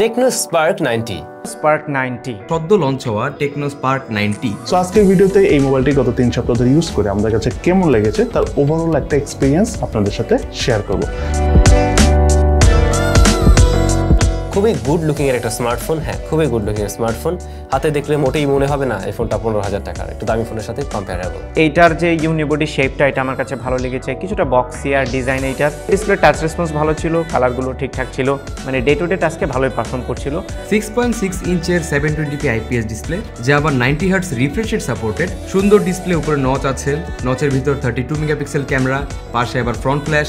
Tecno Spark ninety. Spark ninety. সদ্য launch হওয়া Tecno Spark ninety. So আজকের ভিডিওতে এই মোবাইলটি গত তিন সপ্তাহ ধরে ইউজ করে আমাদের কাছে কেমন লেগেছে তার ওভারঅল একটা এক্সপিরিয়েন্স আপনাদের সাথে শেয়ার করব। খুবই গুড লুকিং এর একটা স্মার্টফোন হ্যাঁ খুবই গুড লুকিং এর স্মার্টফোন হাতে দেখলে মোটেই মনে হবে না এই ফোনটা পনেরো হাজার টাকার। একটু দামি ফোনের সাথে কম্পেয়ারেবল এইটার যে ইউনিবডি শেপটা এটা আমার কাছে ভালো লেগেছে। কিছুটা বক্সি আর ডিজাইন এইটার ডিসপ্লে টাচ রেসপন্স ভালো ছিল কালারগুলো ঠিকঠাক ছিল। মানে ডে টু ডে টাচকে ভালোই পারফর্ম করছিল six point six ইঞ্চের seven twenty P IPS display যা আবার নাইনটি হার্টস রিফ্রেশেড সাপোর্টেড সুন্দর ডিসপ্লে উপরে নচ আছে নচের ভিতর থার্টি টু মেগাপিক্সেল ক্যামেরা পাশে আবার front flash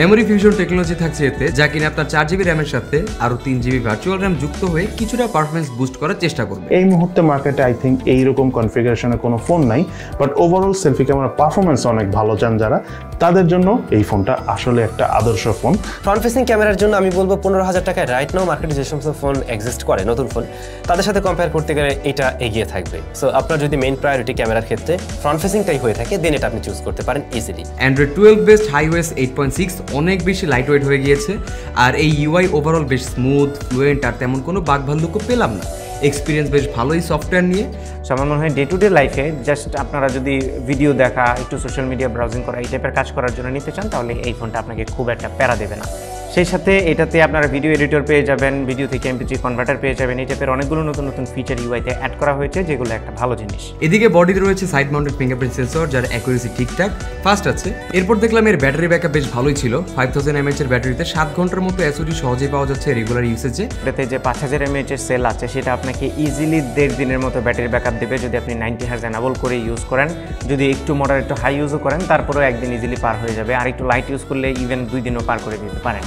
memory fusion technology থাকছে এতে যা কিনা আপনার চার জিবি র্যামের সাথে আরও তিন জিবি ভার্চুয়াল র্যাম যুক্ত হয়ে কিছুটা পারফরমেন্স বুস্ট করার চেষ্টা করবে। এই মুহূর্তে মার্কেটে আই থিঙ্ক এইরকম কনফিগারেশনের কোনো ফোন নাই but overall selfie camera performance অনেক ভালো চান যারা তাদের জন্য এই ফোনটা আসলে একটা আদর্শ ফোন ফ্রন্ট ফেসিং ক্যামেরার জন্য আমি বলব পনেরো হাজার টাকায় রাইট নাও মার্কেটে যে সমস্ত ফোন এক্সিস্ট করে নতুন ফোন তাদের সাথে কম্পেয়ার করতে গেলে এটা এগিয়ে থাকবে। সো আপনার যদি মেইন প্রায়োরিটি ক্যামেরার ক্ষেত্রে ফ্রন্ট ফেসিংটাই হয়ে থাকে দেন এটা আপনি চুজ করতে পারেন easily Android twelve based HiOS eight point six অনেক বেশি লাইট ওয়েট হয়ে গিয়েছে। আর এই ইউআই ওভারঅল বেশ স্মুথ ফ্লুয়েন্ট আর তেমন কোনো বাকভাল্যুকও পেলাম না। এক্সপিরিয়েন্স বেশ ভালোই সফটওয়্যার নিয়ে। আমার মনে হয় ডে টু ডে লাইফে জাস্ট আপনারা যদি ভিডিও দেখা, একটু সোশ্যাল মিডিয়া ব্রাউজিং করা, এই টাইপের কাজ করার জন্য নিতে চান, তাহলে এই ফোনটা আপনাকে খুব একটা প্যারা দেবে না। সেই সাথে এটাতে আপনারা ভিডিও এডিটর পেয়ে যাবেন ভিডিও থেকে এমপিজি কনভার্টার পেয়ে যাবেন এই টাইপের অনেকগুলো নতুন নতুন ফিচার ইউআইতে অ্যাড করা হয়েছে যেগুলো একটা ভালো জিনিস। এদিকে বডিতে রয়েছে সাইড মাউন্টেড ফিঙ্গারপ্রিন্ট সেন্সর যার অ্যাকুরেসি ঠিকঠাক ফাস্ট আছে। এরপর দেখলাম এর ব্যাটারি ব্যাকআপ বেশ ভালোই ছিল। ফাইভ থাউজেন্ড এমএচ এর ব্যাটারিতে সাত ঘণ্টার মতো এসওডি সহজেই পাওয়া যাচ্ছে রেগুলার ইউসেজে এটাতে যে পাঁচ হাজার এমএএচ এর সেল আছে সেটা আপনাকে ইজিলি দেড় দিনের মতো ব্যাটারি ব্যাকআপ দেবে যদি আপনি নাইনটি হার্জ এনাবল করে ইউজ করেন। যদি একটু মডার একটু হাই ইউজও করেন তারপরেও একদিন ইজিলি পার হয়ে যাবে। আর একটু লাইট ইউজ করলে ইভেন দুই দিনও পার করে দিতে পারেন।